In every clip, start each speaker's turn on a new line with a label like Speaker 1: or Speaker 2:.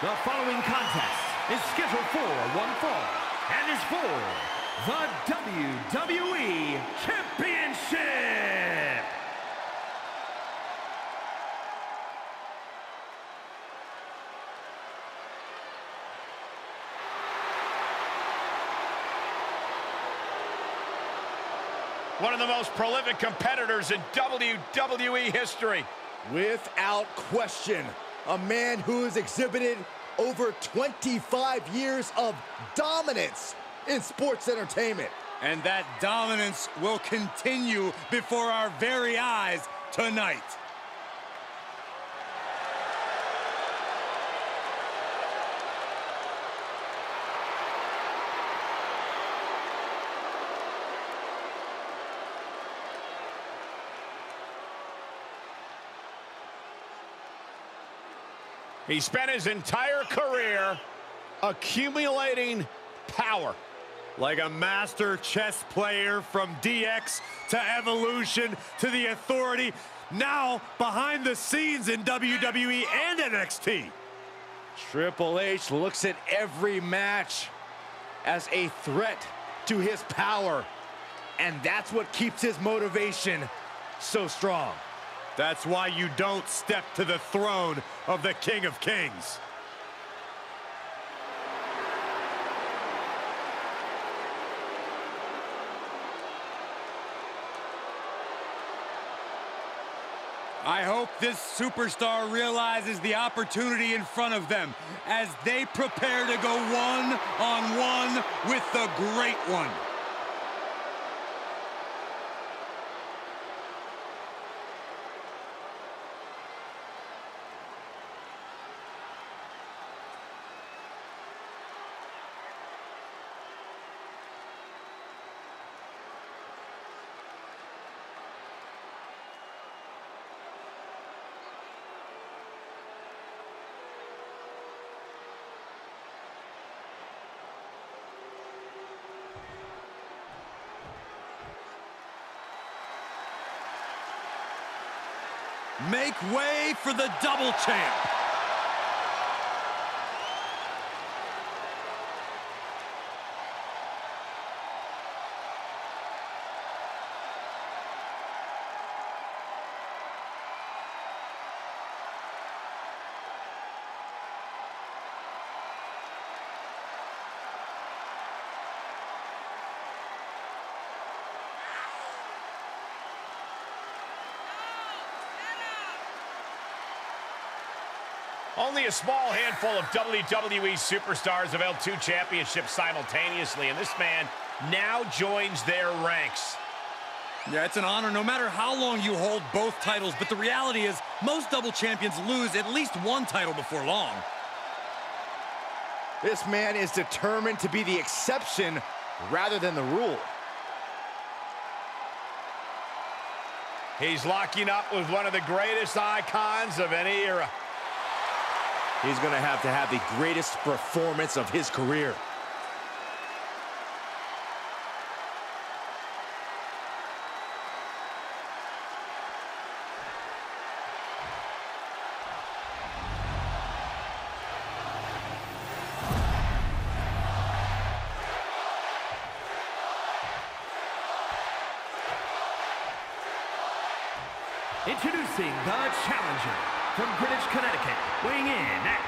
Speaker 1: The following contest is scheduled for one fall and is for the WWE Championship.
Speaker 2: One of the most prolific competitors in WWE history.
Speaker 3: Without question, a man who has exhibited over 25 years of dominance in sports entertainment.
Speaker 4: And that dominance will continue before our very eyes tonight.
Speaker 2: He spent his entire career accumulating power.
Speaker 4: Like a master chess player from DX to Evolution to the Authority, now behind the scenes in WWE and NXT.
Speaker 3: Triple H looks at every match as a threat to his power. And that's what keeps his motivation so strong.
Speaker 4: That's why you don't step to the throne of the King of Kings. I hope this superstar realizes the opportunity in front of them as they prepare to go one-on-one -on -one with the Great One. Make way for the double champ.
Speaker 2: Only a small handful of WWE superstars have held two championships simultaneously, and this man now joins their ranks.
Speaker 4: Yeah, it's an honor no matter how long you hold both titles, but the reality is most double champions lose at least one title before long.
Speaker 3: This man is determined to be the exception rather than the rule.
Speaker 2: He's locking up with one of the greatest icons of any era.
Speaker 3: He's going to have to have the greatest performance of his career.
Speaker 1: Introducing the challenger from Greenwich, Connecticut,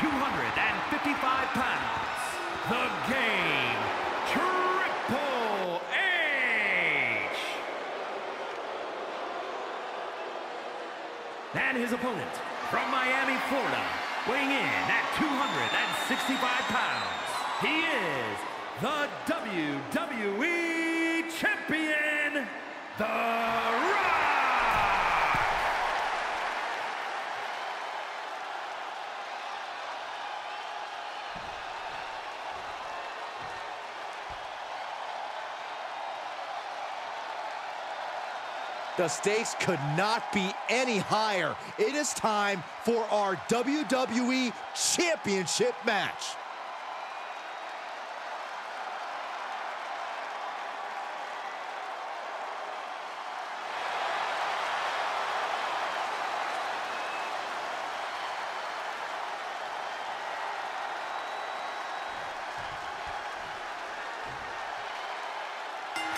Speaker 1: 255 pounds, the Game, Triple H! And his opponent from Miami, Florida, weighing in at 265 pounds, he is the WWE Champion, The Rock!
Speaker 3: The stakes could not be any higher. It is time for our WWE Championship match.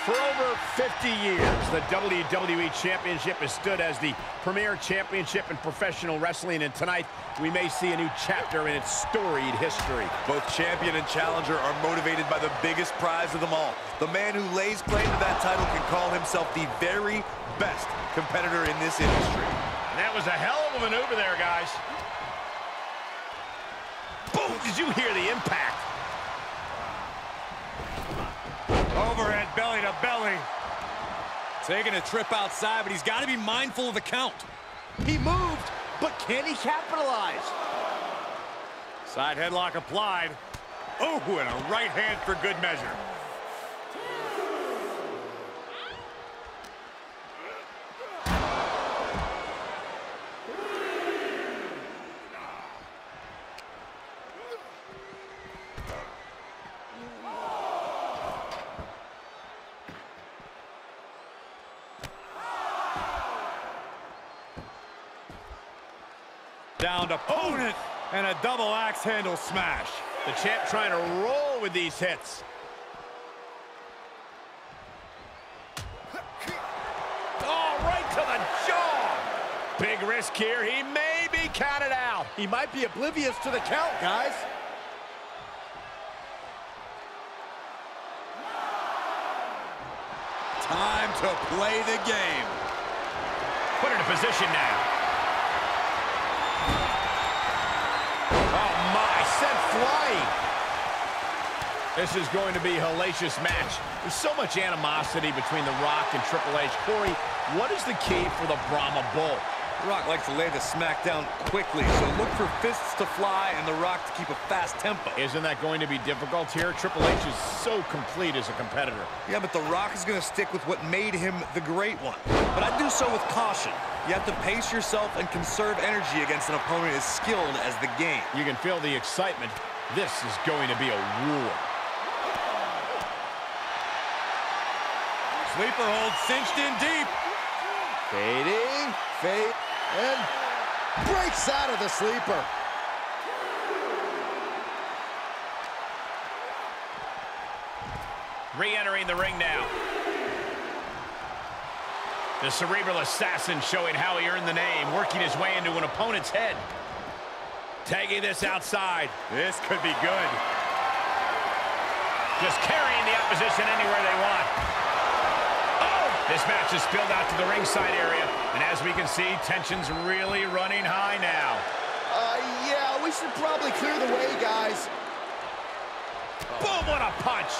Speaker 2: For over 50 years, the WWE Championship has stood as the premier championship in professional wrestling, and tonight we may see a new chapter in its storied history.
Speaker 5: Both champion and challenger are motivated by the biggest prize of them all. The man who lays claim to that title can call himself the very best competitor in this industry.
Speaker 2: And that was a hell of a maneuver there, guys. Boom! Did you hear the impact?
Speaker 4: Overhead belly. Taking a trip outside, but he's got to be mindful of the count.
Speaker 3: He moved, but can he capitalize?
Speaker 4: Side headlock applied. Oh, and a right hand for good measure. Opponent oh. and a double axe handle smash.
Speaker 2: The champ trying to roll with these hits. Oh, right to the jaw. Big risk here. He may be counted out.
Speaker 3: He might be oblivious to the count, guys.
Speaker 4: Time to play the game.
Speaker 2: Put in a position now. This is going to be a hellacious match. There's so much animosity between The Rock and Triple H. Corey, what is the key for the Brahma Bull?
Speaker 5: Rock likes to lay the smackdown quickly, so look for fists to fly and The Rock to keep a fast tempo.
Speaker 2: Isn't that going to be difficult here? Triple H is so complete as a competitor.
Speaker 5: Yeah, but The Rock is going to stick with what made him the great one. But I do so with caution. You have to pace yourself and conserve energy against an opponent as skilled as the game.
Speaker 2: You can feel the excitement. This is going to be a war.
Speaker 4: Sleeper hold cinched in deep.
Speaker 3: Fading, fade, and breaks out of the sleeper.
Speaker 2: Re-entering the ring now. The cerebral assassin showing how he earned the name, working his way into an opponent's head. Tagging this outside.
Speaker 4: This could be good.
Speaker 2: Just carrying the opposition anywhere they want. Oh! This match is spilled out to the ringside area. And as we can see, tension's really running high now.
Speaker 3: Uh, yeah, we should probably clear the way, guys.
Speaker 2: Boom, what a punch!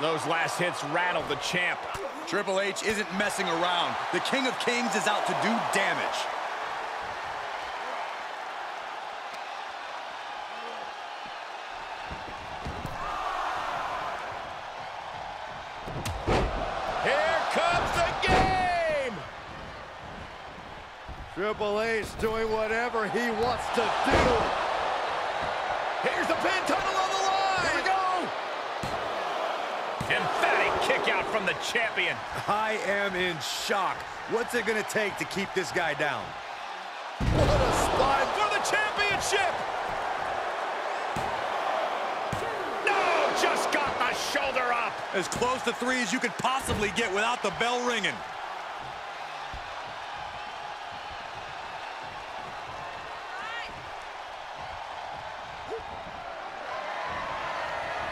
Speaker 2: Those last hits rattled the champ.
Speaker 4: Triple H isn't messing around. The King of Kings is out to do damage.
Speaker 2: Here comes the game!
Speaker 3: Triple H doing whatever he wants to do.
Speaker 2: Here's the pin tunnel on the line!
Speaker 3: Here we go!
Speaker 2: Emphatic kick out from the champion.
Speaker 4: I am in shock. What's it going to take to keep this guy down?
Speaker 3: What a spot.
Speaker 2: for the championship! No, just got the shoulder up.
Speaker 4: As close to three as you could possibly get without the bell ringing.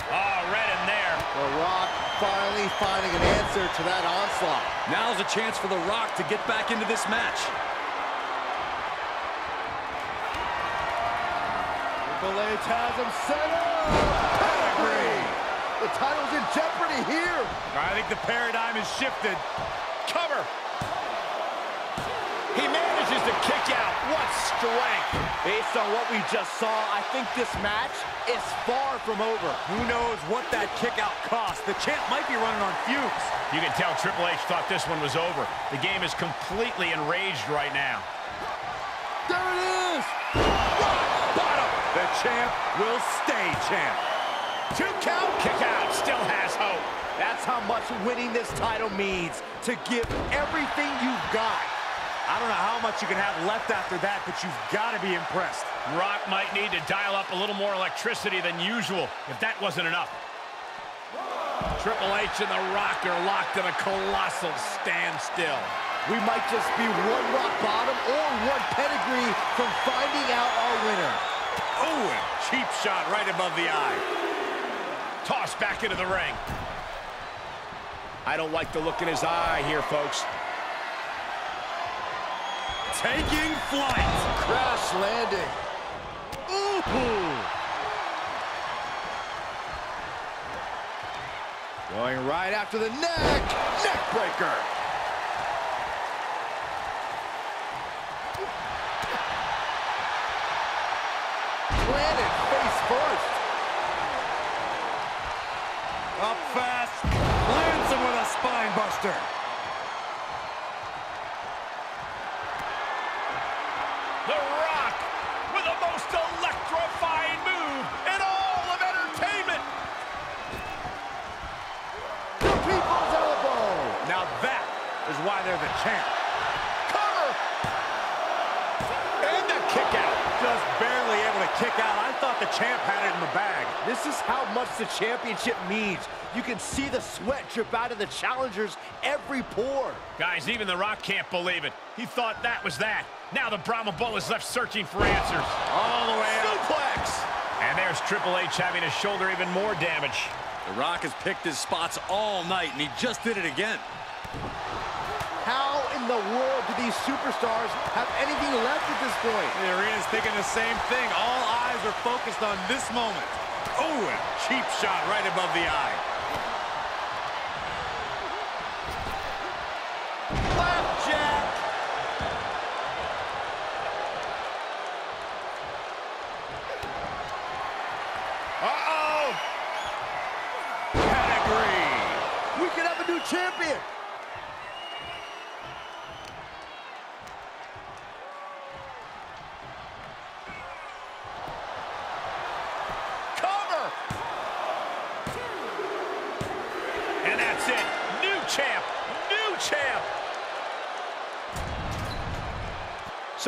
Speaker 2: Oh, red in there.
Speaker 3: The Rock finally finding an answer to that onslaught.
Speaker 4: Now's a chance for The Rock to get back into this match.
Speaker 3: Triple H has him set up. Pedigree. The title's in jeopardy here.
Speaker 4: I think the paradigm has shifted.
Speaker 2: Cover. He manages to kick out. What strength.
Speaker 3: Based on what we just saw, I think this match is far from over.
Speaker 4: Who knows what that kick out cost? The champ might be running on fumes.
Speaker 2: You can tell Triple H thought this one was over. The game is completely enraged right now.
Speaker 3: There it is.
Speaker 2: Bottom.
Speaker 4: The champ will stay champ.
Speaker 2: Two count. Kick out. Still has hope.
Speaker 3: That's how much winning this title means. To give everything you've got.
Speaker 4: I don't know how much you can have left after that, but you've got to be impressed.
Speaker 2: Rock might need to dial up a little more electricity than usual, if that wasn't enough. Triple H and The Rock are locked in a colossal standstill.
Speaker 3: We might just be one rock bottom or one pedigree from finding out our winner.
Speaker 4: Oh, and cheap shot right above the eye.
Speaker 2: Tossed back into the ring. I don't like the look in his eye here, folks.
Speaker 4: Taking flight.
Speaker 3: Crash landing. Ooh. Going right after the neck. Neck breaker. Planted face first.
Speaker 4: Up fast. Lands him with a spine buster.
Speaker 2: The Rock with the most electrifying move in all of entertainment.
Speaker 3: The people's elbow.
Speaker 4: Now that is why they're the champ.
Speaker 2: Cover. And the kick out.
Speaker 4: Just barely able to kick out. I thought the champ had it in the bag.
Speaker 3: This is how much the championship means. You can see the sweat drip out of the challengers every pore.
Speaker 2: Guys, even The Rock can't believe it. He thought that was that. Now the Brahma Bull is left searching for answers.
Speaker 4: All the way up.
Speaker 2: Suplex! And there's Triple H having to shoulder even more damage.
Speaker 4: The Rock has picked his spots all night, and he just did it again.
Speaker 3: The world do these superstars have anything left at this point?
Speaker 4: The arena's thinking the same thing. All eyes are focused on this moment. Oh, a cheap shot right above the eye.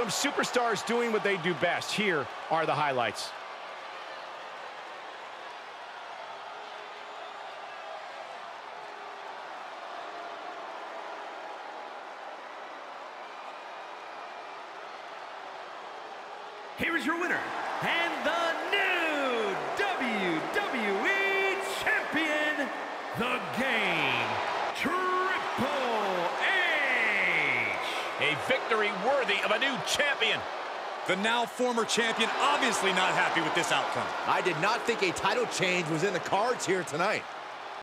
Speaker 2: Superstars doing what they do best. Here are the highlights.
Speaker 1: Here is your winner, and the new WWE Champion, The Game, Triple H.
Speaker 2: A victory worthy of a new champion.
Speaker 4: The now former champion obviously not happy with this outcome.
Speaker 3: I did not think a title change was in the cards here tonight.